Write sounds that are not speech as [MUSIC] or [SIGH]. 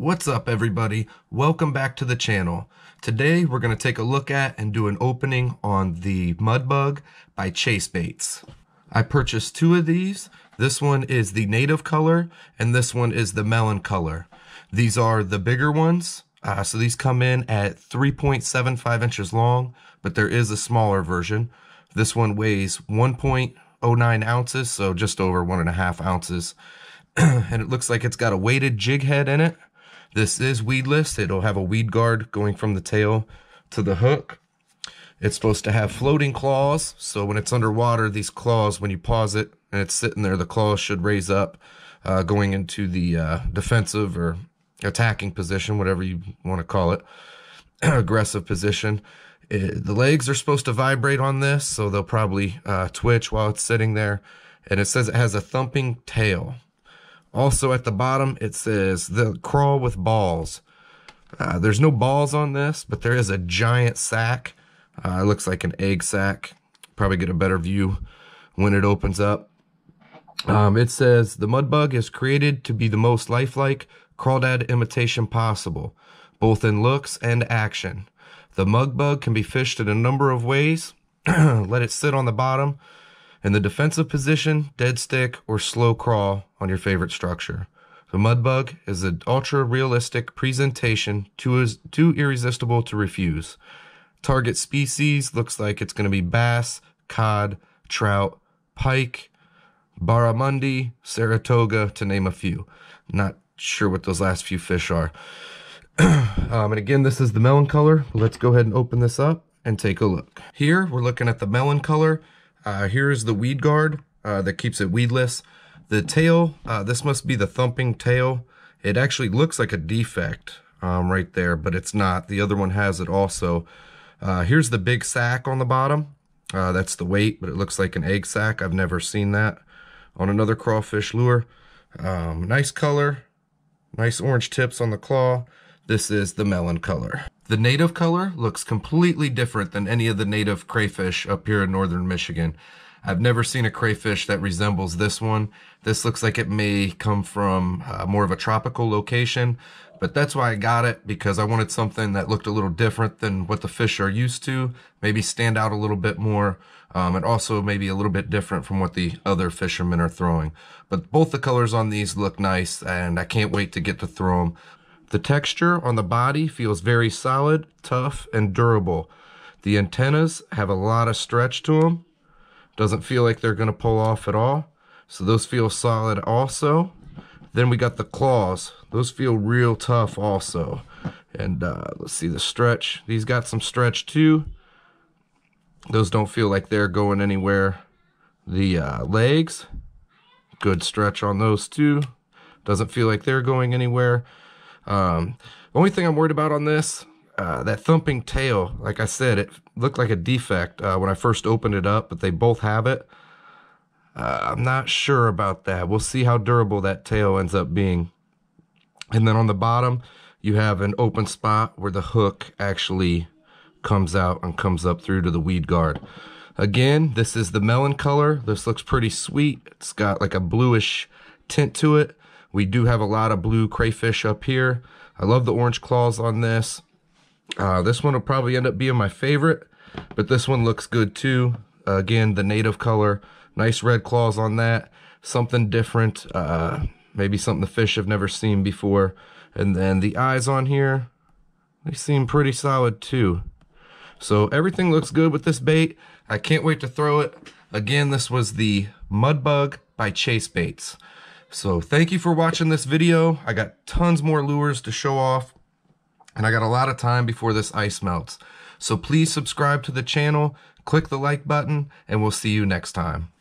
What's up everybody? Welcome back to the channel. Today we're going to take a look at and do an opening on the Mudbug by Chasebaits. I purchased two of these. This one is the native color and this one is the melon color. These are the bigger ones. Uh, so these come in at 3.75 inches long, but there is a smaller version. This one weighs 1.09 ounces, so just over one and a half ounces. [CLEARS THROAT] and it looks like it's got a weighted jig head in it. This is weedless. It'll have a weed guard going from the tail to the hook. It's supposed to have floating claws, so when it's underwater, these claws, when you pause it and it's sitting there, the claws should raise up, uh, going into the uh, defensive or attacking position, whatever you want to call it, [CLEARS THROAT] aggressive position. It, the legs are supposed to vibrate on this, so they'll probably uh, twitch while it's sitting there. And it says it has a thumping tail. Also at the bottom, it says the crawl with balls. Uh, there's no balls on this, but there is a giant sack. Uh, it looks like an egg sack. Probably get a better view when it opens up. Um, it says the Mudbug is created to be the most lifelike crawdad imitation possible, both in looks and action. The Mudbug can be fished in a number of ways. [CLEARS THROAT] Let it sit on the bottom in the defensive position, dead stick, or slow crawl on your favorite structure. The Mudbug is an ultra realistic presentation too, is, too irresistible to refuse. Target species looks like it's going to be bass, cod, trout, pike, barramundi, saratoga, to name a few. Not sure what those last few fish are. [CLEARS THROAT] um, and again, this is the melon color. Let's go ahead and open this up and take a look. Here, we're looking at the melon color. Uh, here is the weed guard uh, that keeps it weedless. The tail, uh, this must be the thumping tail. It actually looks like a defect um, right there, but it's not. The other one has it also. Uh, here's the big sack on the bottom. Uh, that's the weight, but it looks like an egg sack. I've never seen that on another crawfish lure. Um, nice color, nice orange tips on the claw. This is the melon color. The native color looks completely different than any of the native crayfish up here in northern Michigan. I've never seen a crayfish that resembles this one. This looks like it may come from uh, more of a tropical location, but that's why I got it because I wanted something that looked a little different than what the fish are used to, maybe stand out a little bit more, um, and also maybe a little bit different from what the other fishermen are throwing. But both the colors on these look nice, and I can't wait to get to throw them. The texture on the body feels very solid, tough, and durable. The antennas have a lot of stretch to them. Doesn't feel like they're going to pull off at all. So those feel solid also. Then we got the claws. Those feel real tough also. And uh, let's see the stretch. These got some stretch too. Those don't feel like they're going anywhere. The uh, legs, good stretch on those too. Doesn't feel like they're going anywhere. Um, the only thing I'm worried about on this, uh, that thumping tail, like I said, it looked like a defect uh, when I first opened it up, but they both have it. Uh, I'm not sure about that. We'll see how durable that tail ends up being. And then on the bottom, you have an open spot where the hook actually comes out and comes up through to the weed guard. Again, this is the melon color. This looks pretty sweet. It's got like a bluish tint to it. We do have a lot of blue crayfish up here. I love the orange claws on this. Uh, this one will probably end up being my favorite, but this one looks good too. Uh, again, the native color, nice red claws on that. Something different, uh, maybe something the fish have never seen before. And then the eyes on here, they seem pretty solid too. So everything looks good with this bait. I can't wait to throw it. Again, this was the Mudbug by Chasebaits. So thank you for watching this video. I got tons more lures to show off and I got a lot of time before this ice melts. So please subscribe to the channel, click the like button, and we'll see you next time.